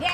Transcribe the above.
Yeah.